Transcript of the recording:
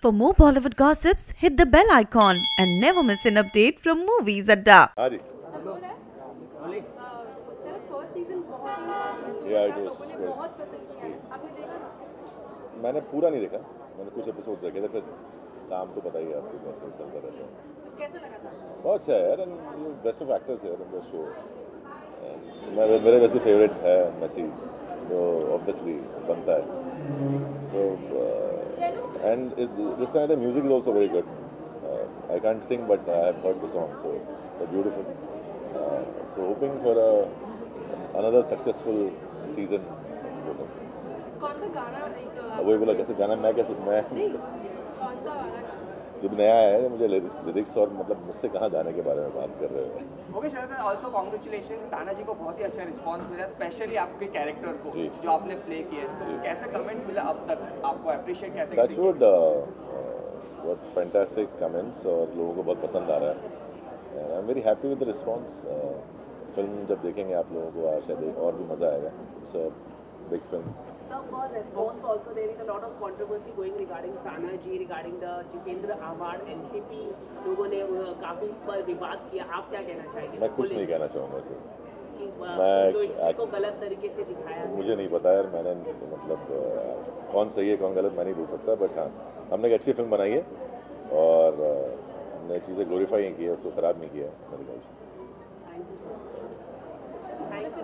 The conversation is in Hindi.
For more Bollywood gossips, hit the bell icon and never miss an update from Movies Adda. हाँ जी शायद फर्स्ट सीजन बहुत ही Yeah, it was लोगों ने great. बहुत पसंद किया है आपने देखा मैंने पूरा नहीं देखा मैंने कुछ एपिसोड देखे थे फिर काम तो पता ही है आपको कैसे चलता रहता है तो कैसा लगा था बहुत अच्छा है यार बेस्ट ऑफ एक्टर्स है द शो मैं मेरे वैसे फेवरेट है मेसी तो ऑब्वियसली बनता है so and this time the music is also very good I can't sing but I have heard the song so beautiful so hoping for another successful season कौन सा गाना एक वही बोला कैसे गाना मैं कैसे मैं जब नया आया है मुझे लिरिक्स लिरिक्स और मतलब मुझसे कहाँ गाने के बारे में बात कर रहे हैं? ओके सर कॉन्ग्रेचुलेशन ताना जी को बहुत ही अच्छा रिस्पांस मिला स्पेशली आपके कैरेक्टर को जी। आपने प्ले तो कैसे कमेंट्स मिला अब तक? आपको अप्रिशिएट कैसे बहुत फैंटास्टिक कमेंट्स और लोगों को बहुत पसंद आ रहा है। I am very happy with the response film जब देखेंगे आप लोगों को शायद और भी मज़ा आएगा। It's big film for response also there is a lot of controversy going regarding Tana ji, regarding the Jitendra Award, NCP लोगों ने काफ़ी इस पर विवाद किया। आप क्या कहना चाहेंगे? मैं कुछ नहीं कहना चाहूँगा अ, मैं- जो इसको को गलत तरीके से दिखाया। मुझे नहीं पता यार मैंने मतलब कौन सही है कौन गलत मैं नहीं बोल सकता बट हाँ हमने एक अच्छी फ़िल्म बनाई है और हमने चीज़ें ग्लोरीफाई नहीं की है उसको ख़राब नहीं किया है मेरे ख्याल से।